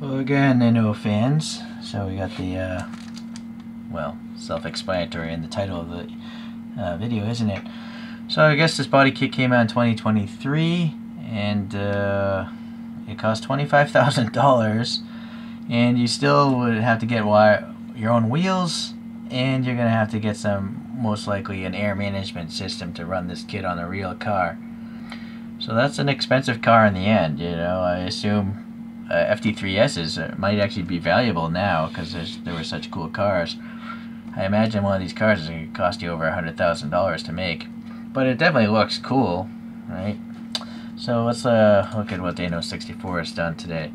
Hello again, Inno fans. So we got the, uh, well, self-explanatory in the title of the uh, video, isn't it? So I guess this body kit came out in 2023, and uh, it cost $25,000, and you still would have to get wire, your own wheels, and you're going to have to get some, most likely, an air management system to run this kit on a real car. So that's an expensive car in the end, you know, I assume uh, FD3Ss uh, might actually be valuable now because there were such cool cars. I imagine one of these cars is going to cost you over a $100,000 to make. But it definitely looks cool, right? So let's uh, look at what Inno 64 has done today.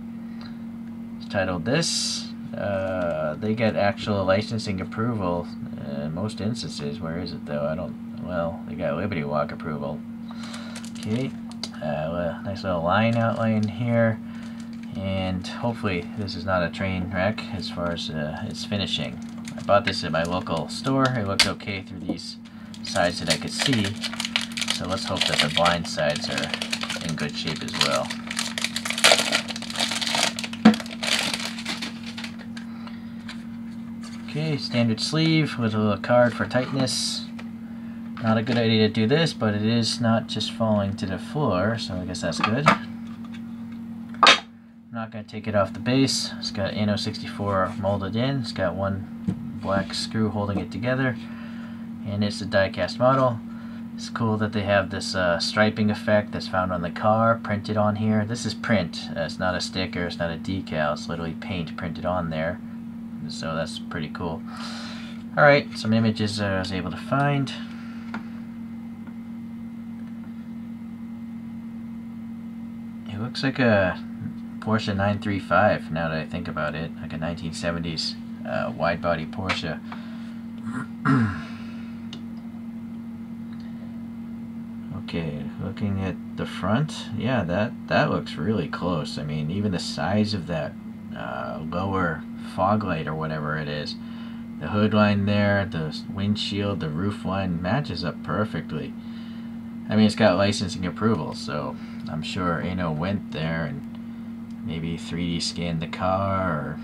It's titled this. Uh, they get actual licensing approval in most instances. Where is it though? I don't, well, they got Liberty Walk approval. Okay, uh, well, nice little line outline here and hopefully this is not a train wreck as far as uh, its finishing. I bought this at my local store. It looked okay through these sides that I could see. So let's hope that the blind sides are in good shape as well. Okay, standard sleeve with a little card for tightness. Not a good idea to do this, but it is not just falling to the floor, so I guess that's good. Going to take it off the base. It's got Inno 64 molded in. It's got one black screw holding it together. And it's a die-cast model. It's cool that they have this uh, striping effect that's found on the car printed on here. This is print. Uh, it's not a sticker. It's not a decal. It's literally paint printed on there. So that's pretty cool. Alright, some images I was able to find. It looks like a Porsche 935 now that I think about it like a 1970s uh, wide body Porsche. Okay looking at the front yeah that that looks really close. I mean even the size of that uh, lower fog light or whatever it is the hood line there the windshield the roof line matches up perfectly. I mean it's got licensing approval so I'm sure Inno went there and maybe 3D scanned the car or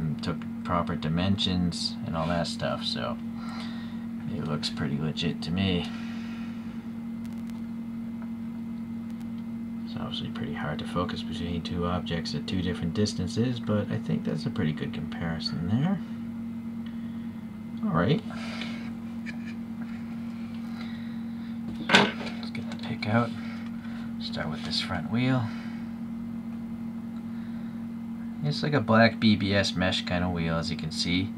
mm, took proper dimensions and all that stuff. So it looks pretty legit to me. It's obviously pretty hard to focus between two objects at two different distances, but I think that's a pretty good comparison there. Alright. Let's get the pick out. Start with this front wheel. It's like a black BBS mesh kind of wheel as you can see.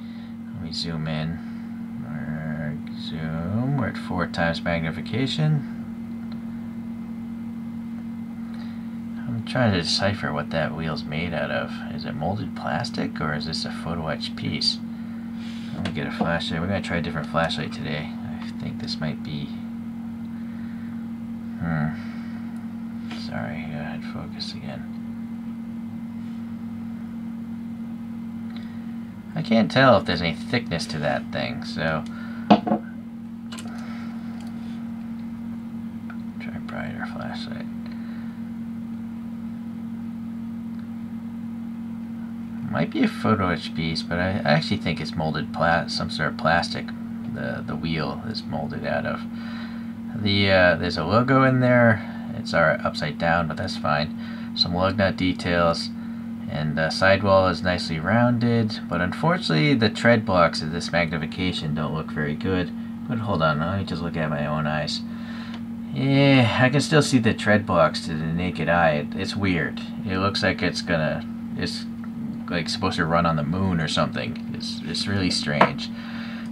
Let me zoom in. Zoom, we're at four times magnification. I'm trying to decipher what that wheel's made out of. Is it molded plastic or is this a photo etched piece? Let me get a flashlight. We're going to try a different flashlight today. I think this might be... Hmm. Sorry, go ahead, focus again. I can't tell if there's any thickness to that thing, so... Try brighter flashlight. Might be a photo etch piece, but I actually think it's molded plat some sort of plastic. The the wheel is molded out of. The uh, there's a logo in there. It's our upside down, but that's fine. Some lug nut details and the sidewall is nicely rounded but unfortunately the tread blocks of this magnification don't look very good. But hold on let me just look at my own eyes. Yeah I can still see the tread blocks to the naked eye. It's weird. It looks like it's gonna it's like supposed to run on the moon or something. It's, it's really strange.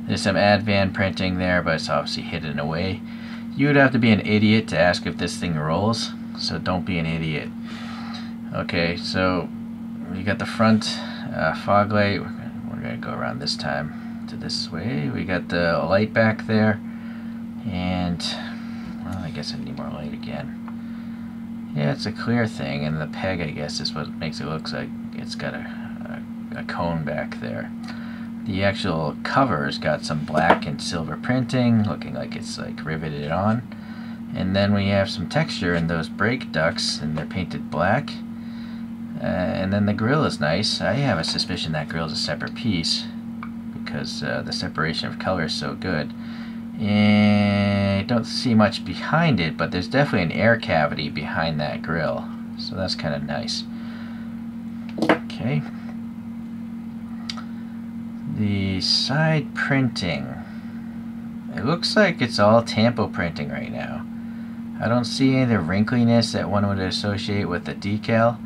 There's some Advan printing there but it's obviously hidden away. You would have to be an idiot to ask if this thing rolls so don't be an idiot. Okay so we got the front uh, fog light. We're gonna, go around this time to this way. We got the light back there, and well, I guess I need more light again. Yeah, it's a clear thing, and the peg, I guess, is what makes it look like it's got a, a, a cone back there. The actual cover's got some black and silver printing, looking like it's like riveted on. And then we have some texture in those brake ducts, and they're painted black. Uh, and then the grill is nice. I have a suspicion that grill is a separate piece because uh, the separation of color is so good. And I don't see much behind it, but there's definitely an air cavity behind that grill. So that's kind of nice. Okay. The side printing. It looks like it's all tampo printing right now. I don't see any of the wrinkliness that one would associate with the decal.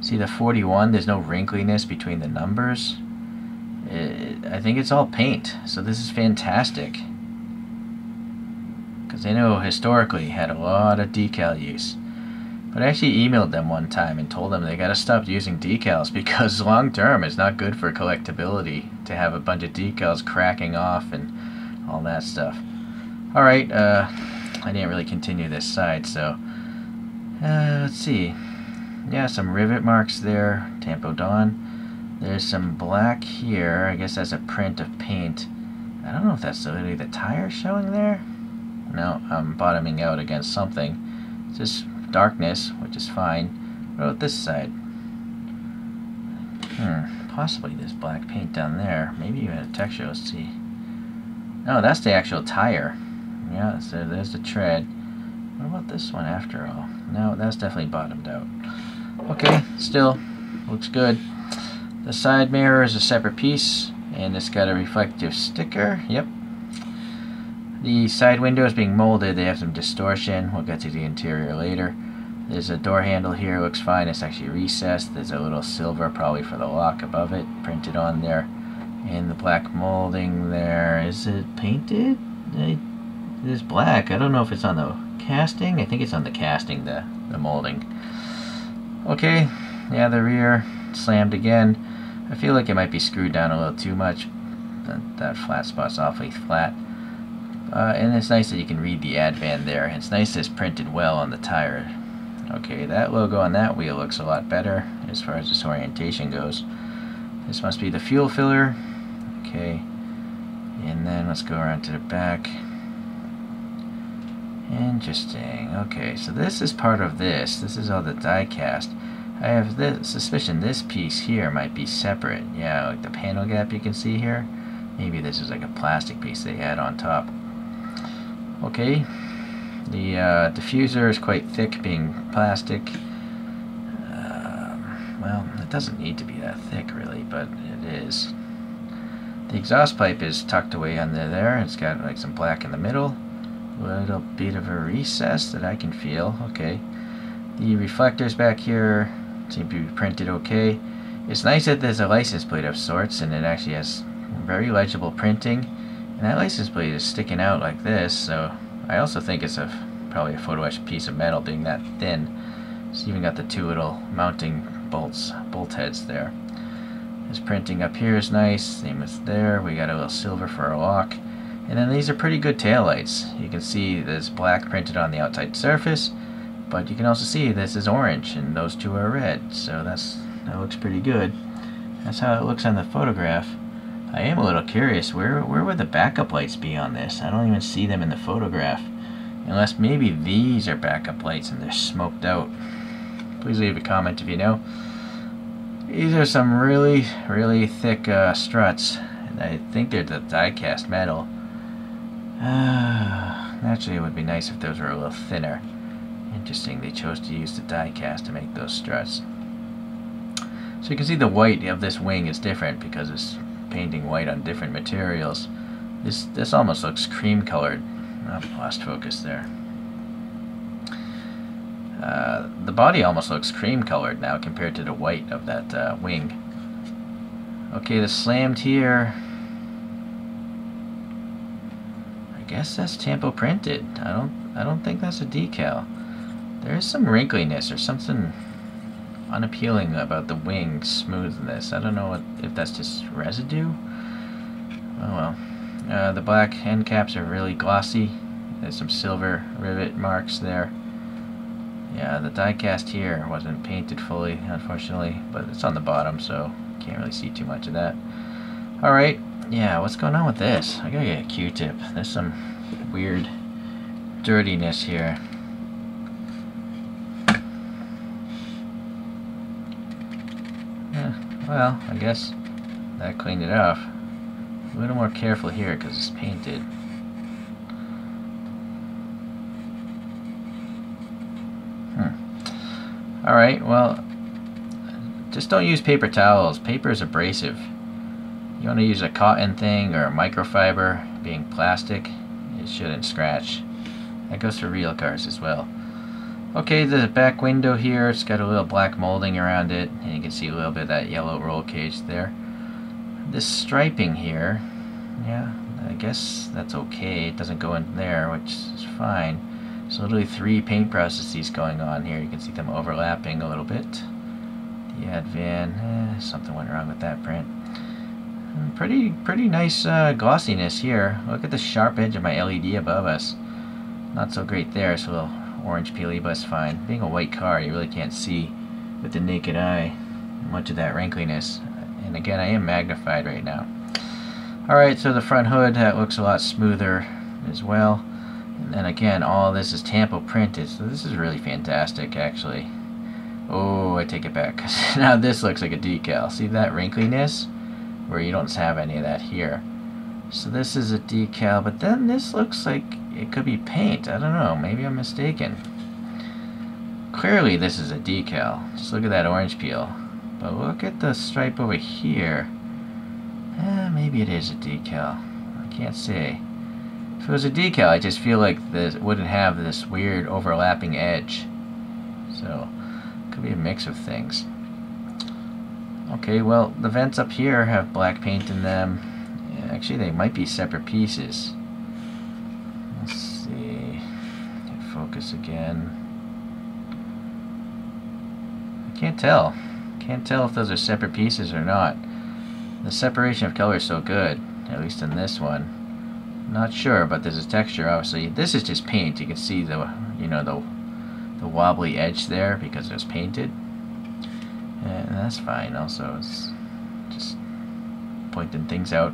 See the 41, there's no wrinkliness between the numbers. It, I think it's all paint, so this is fantastic. Because Inno historically had a lot of decal use. But I actually emailed them one time and told them they gotta stop using decals because long term it's not good for collectability to have a bunch of decals cracking off and all that stuff. Alright, uh, I didn't really continue this side, so uh, let's see. Yeah, some rivet marks there, Tampo Don. There's some black here. I guess that's a print of paint. I don't know if that's really the tire showing there. No, I'm bottoming out against something. It's just darkness, which is fine. What about this side? Hmm, possibly this black paint down there. Maybe had a texture, let's see. No, that's the actual tire. Yeah, so there's the tread. What about this one after all? No, that's definitely bottomed out. Okay, still, looks good. The side mirror is a separate piece, and it's got a reflective sticker. Yep. The side window is being molded. They have some distortion. We'll get to the interior later. There's a door handle here. Looks fine. It's actually recessed. There's a little silver, probably for the lock above it, printed on there. And the black molding there. Is it painted? It is black. I don't know if it's on the casting. I think it's on the casting, the, the molding. Okay, yeah, the rear slammed again. I feel like it might be screwed down a little too much. That, that flat spot's awfully flat. Uh, and it's nice that you can read the Advan there. It's nice that it's printed well on the tire. Okay, that logo on that wheel looks a lot better as far as this orientation goes. This must be the fuel filler. Okay, and then let's go around to the back. Interesting. Okay, so this is part of this. This is all the die cast. I have the suspicion this piece here might be separate. Yeah, like the panel gap you can see here. Maybe this is like a plastic piece they had on top. Okay, the uh, diffuser is quite thick, being plastic. Uh, well, it doesn't need to be that thick, really, but it is. The exhaust pipe is tucked away under there. It's got like some black in the middle little bit of a recess that I can feel. Okay. The reflectors back here seem to be printed okay. It's nice that there's a license plate of sorts and it actually has very legible printing. And that license plate is sticking out like this, so I also think it's a probably a photo etched piece of metal being that thin. It's even got the two little mounting bolts, bolt heads there. This printing up here is nice, same as there. We got a little silver for our lock. And then these are pretty good tail lights. You can see there's black printed on the outside surface, but you can also see this is orange and those two are red. So that's that looks pretty good. That's how it looks on the photograph. I am a little curious, where, where would the backup lights be on this? I don't even see them in the photograph. Unless maybe these are backup lights and they're smoked out. Please leave a comment if you know. These are some really, really thick uh, struts. And I think they're the die-cast metal. Naturally, it would be nice if those were a little thinner. Interesting, they chose to use the die cast to make those struts. So you can see the white of this wing is different because it's painting white on different materials. This this almost looks cream colored. Oh, lost focus there. Uh, the body almost looks cream colored now compared to the white of that uh, wing. Okay, the slammed here guess that's tampo printed. I don't I don't think that's a decal. There is some wrinkliness or something unappealing about the wing smoothness. I don't know what, if that's just residue. Oh well. Uh, the black end caps are really glossy. There's some silver rivet marks there. Yeah, the die cast here wasn't painted fully, unfortunately, but it's on the bottom, so can't really see too much of that. Alright, yeah, what's going on with this? I gotta get a Q-tip. There's some weird dirtiness here. Yeah, well, I guess that cleaned it off. A little more careful here because it's painted. Hmm. Alright, well, just don't use paper towels. Paper is abrasive. You want to use a cotton thing or a microfiber, being plastic, it shouldn't scratch. That goes for real cars as well. Okay, the back window here, it's got a little black molding around it, and you can see a little bit of that yellow roll cage there. This striping here, yeah, I guess that's okay. It doesn't go in there, which is fine. There's literally three paint processes going on here. You can see them overlapping a little bit. The Advan, eh, something went wrong with that print. Pretty, pretty nice uh, glossiness here. Look at the sharp edge of my LED above us. Not so great there, so little orange peely, but it's fine. Being a white car, you really can't see with the naked eye much of that wrinkliness. And again, I am magnified right now. Alright, so the front hood, that looks a lot smoother as well. And then again, all this is tampo printed, so this is really fantastic, actually. Oh, I take it back. now this looks like a decal. See that wrinkliness? Where you don't have any of that here. So this is a decal, but then this looks like it could be paint. I don't know, maybe I'm mistaken. Clearly this is a decal. Just look at that orange peel. But look at the stripe over here. Eh, maybe it is a decal. I can't say. If it was a decal, I just feel like this wouldn't have this weird overlapping edge. So, could be a mix of things. Okay, well, the vents up here have black paint in them. Actually, they might be separate pieces. Let's see. Focus again. I can't tell. Can't tell if those are separate pieces or not. The separation of color is so good, at least in this one. Not sure, but there's a texture, obviously. This is just paint. You can see the, you know, the, the wobbly edge there because it was painted. And that's fine also. It's just pointing things out.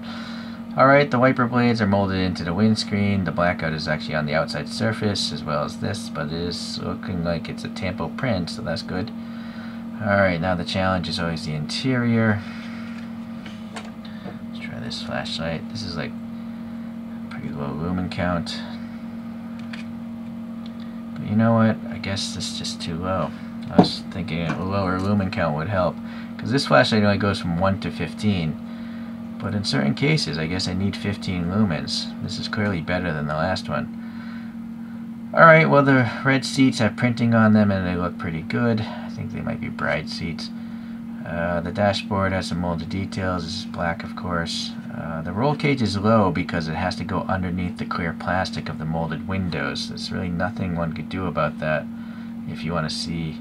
Alright, the wiper blades are molded into the windscreen. The blackout is actually on the outside surface as well as this, but it is looking like it's a tampo print, so that's good. Alright, now the challenge is always the interior. Let's try this flashlight. This is like pretty low lumen count. But you know what? I guess this is just too low. I was thinking a lower lumen count would help. Because this flashlight only goes from 1 to 15 but in certain cases I guess I need 15 lumens. This is clearly better than the last one. Alright well the red seats have printing on them and they look pretty good. I think they might be bride seats. Uh, the dashboard has some molded details. It's black of course. Uh, the roll cage is low because it has to go underneath the clear plastic of the molded windows. There's really nothing one could do about that if you want to see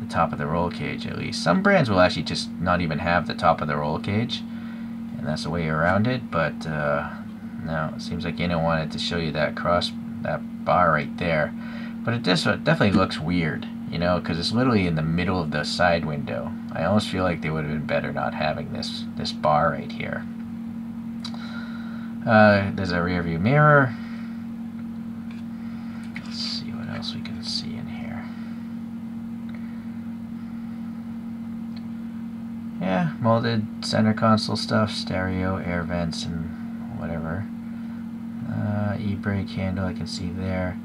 the top of the roll cage at least. Some brands will actually just not even have the top of the roll cage, and that's the way around it, but uh, no, it seems like don't wanted to show you that cross, that bar right there. But it just definitely looks weird, you know, because it's literally in the middle of the side window. I almost feel like they would have been better not having this, this bar right here. Uh, there's a rear view mirror. Let's see what else we can see in here. yeah, molded center console stuff, stereo, air vents, and whatever. Uh, e-brake handle I can see there.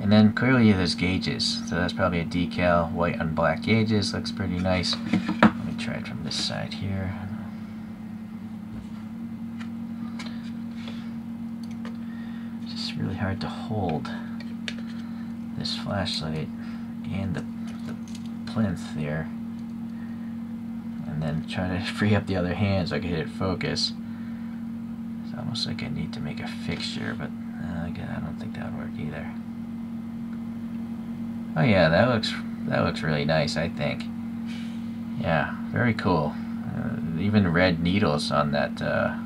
And then clearly there's gauges, so that's probably a decal, white on black gauges, looks pretty nice. Let me try it from this side here. It's just really hard to hold this flashlight and the, the plinth there and then try to free up the other hand so I can hit it focus. It's almost like I need to make a fixture, but uh, again, I don't think that would work either. Oh yeah, that looks that looks really nice, I think. Yeah, very cool. Uh, even red needles on that uh,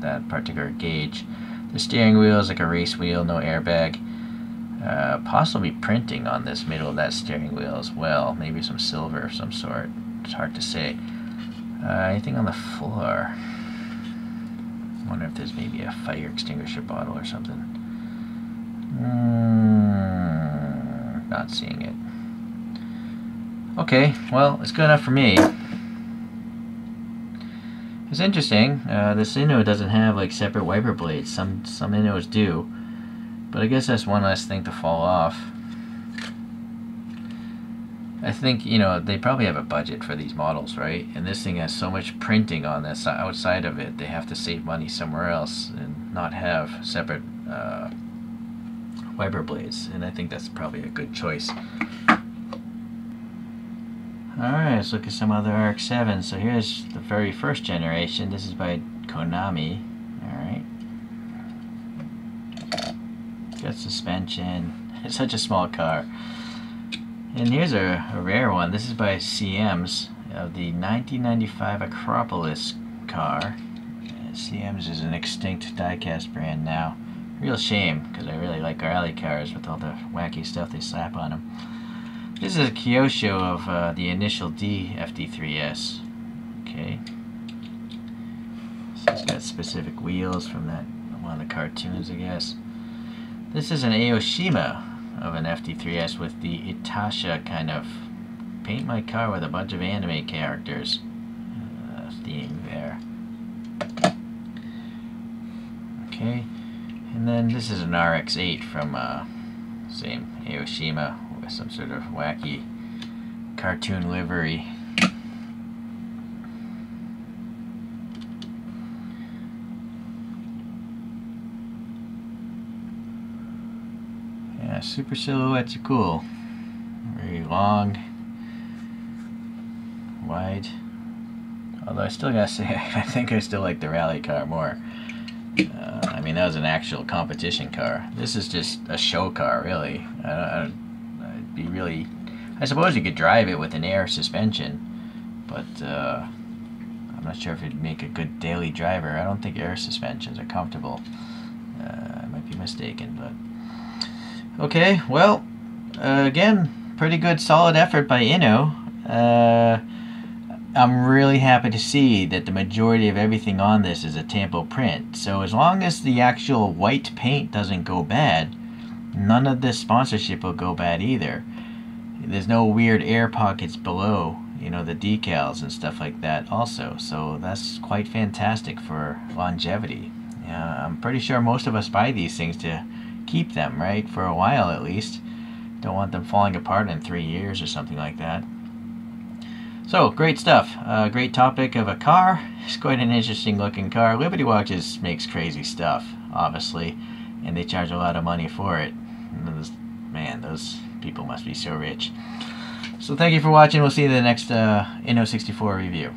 that particular gauge. The steering wheel is like a race wheel, no airbag. Uh, possibly printing on this middle of that steering wheel as well. Maybe some silver of some sort. It's hard to say. Uh, anything on the floor? I wonder if there's maybe a fire extinguisher bottle or something. Mm, not seeing it. Okay, well, it's good enough for me. It's interesting. Uh, this Inno doesn't have like separate wiper blades. Some some Innos do, but I guess that's one less thing to fall off. I think you know they probably have a budget for these models, right? And this thing has so much printing on this outside of it, they have to save money somewhere else and not have separate uh, wiper blades. And I think that's probably a good choice. Alright, let's look at some other RX-7. So here's the very first generation. This is by Konami. Alright. Got suspension. It's such a small car. And here's a, a rare one. This is by CM's of the 1995 Acropolis car. CM's is an extinct diecast brand now. Real shame, because I really like rally cars with all the wacky stuff they slap on them. This is a Kyosho of uh, the initial D FD3S. Okay. So it's got specific wheels from that one of the cartoons, I guess. This is an Aoshima of an FD3S with the Itasha kind of paint my car with a bunch of anime characters uh, theme there. Okay, and then this is an RX-8 from uh, same Aoshima with some sort of wacky cartoon livery. Yeah, super silhouettes are cool. Very long, wide. Although I still gotta say, I think I still like the rally car more. Uh, I mean, that was an actual competition car. This is just a show car, really. I, would be really. I suppose you could drive it with an air suspension, but uh, I'm not sure if it'd make a good daily driver. I don't think air suspensions are comfortable. Uh, I might be mistaken, but Okay, well, uh, again, pretty good solid effort by Inno. Uh, I'm really happy to see that the majority of everything on this is a tampo print. So as long as the actual white paint doesn't go bad, none of this sponsorship will go bad either. There's no weird air pockets below, you know, the decals and stuff like that also. So that's quite fantastic for longevity. I'm pretty sure most of us buy these things to keep them, right? For a while at least. Don't want them falling apart in three years or something like that. So, great stuff. Uh, great topic of a car. It's quite an interesting looking car. Liberty Walk makes crazy stuff, obviously, and they charge a lot of money for it. Those, man, those people must be so rich. So thank you for watching. We'll see you in the next uh, Inno 64 review.